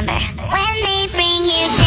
remember when they bring you.